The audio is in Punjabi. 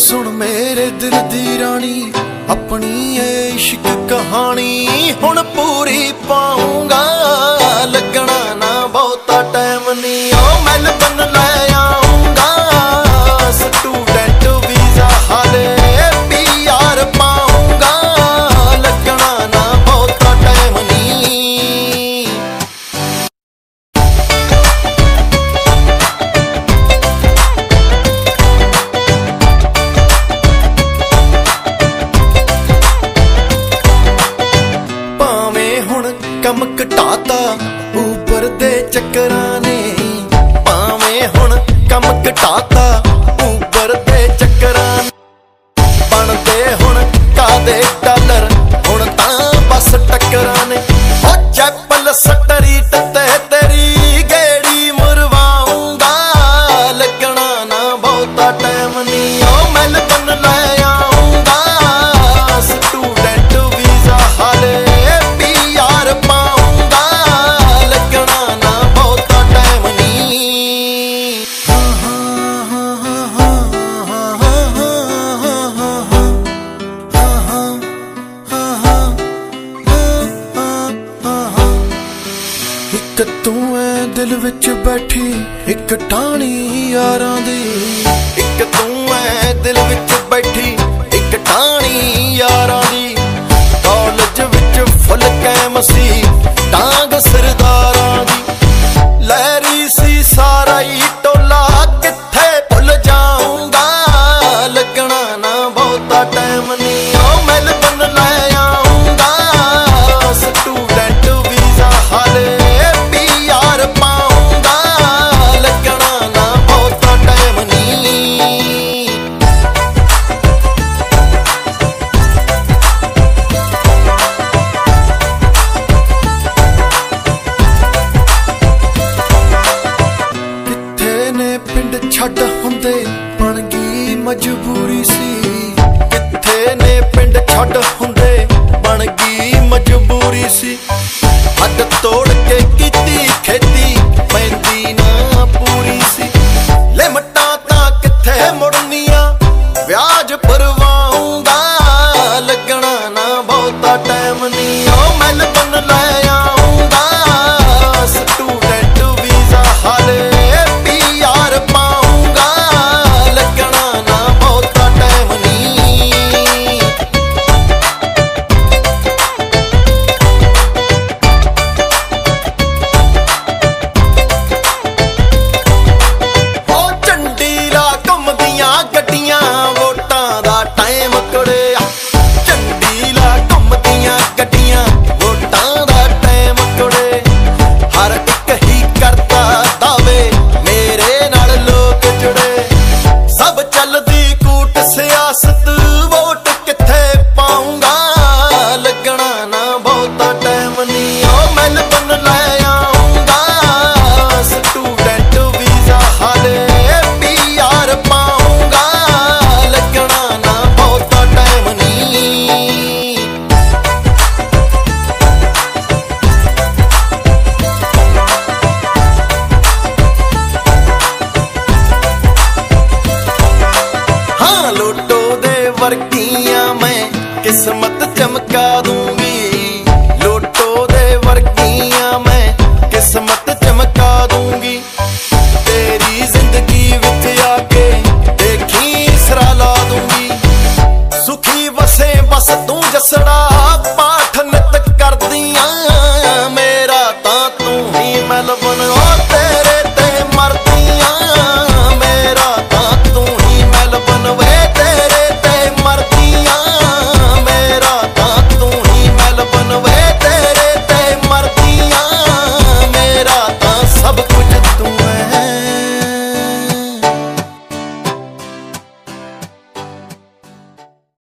ਸੁਣ ਮੇਰੇ ਦਿਲ ਦੀ ਰਾਣੀ, ਆਪਣੀ ਏ ਇਸ਼ਕ ਕਹਾਣੀ। ਹੁਣ ਪੂਰੀ ਪਾਉਂਗਾ, ਲੱਗਣਾ ਨਾ ਬਹੁਤਾ ਟਾਈਮ ਨਹੀਂ ਘਟਾਤਾ ਉਪਰ ਦੇ ਚੱਕਰਾਂ ਨੇ। ਭਾਵੇਂ ਹੁਣ ਕੰਮ ਘਟਾਤਾ, ਉਪਰ ਦੇ ਚੱਕਰਾਂ ਬਣਦੇ ਹੁਣ ਕਾਦੇ ਡਾਲਰ, ਹੁਣ ਤਾਂ ਬਸ ਟੱਕਰਾਂ ਨੇ। ਹੋ ਜੈਪਲ ਸਟਰੀਟ ਇੱਕ ਤੂੰ ਐ ਦਿਲ ਵਿੱਚ ਬੈਠੀ, ਇੱਕ ਟਾਣੀ ਯਾਰਾਂ ਦੀ। ਇੱਕ ਤੂੰ ਐ ਦਿਲ ਵਿੱਚ ਬੈਠੀ, ਇੱਕ ਟਾਣੀ ਯਾਰਾਂ ਦੀ। ਕਾਲਜ ਵਿੱਚ ਫੁੱਲ ਕੈਮ ਸੀ ਟਾਂਗ ਸਰਦਾਰਾਂ ਦੀ। ਲਹਿਰੀ ਸੀ ਸਾਰਾ ਹੀ 就不 ਕਿਸਮਤ ਚਮਕਾ ਦੂੰ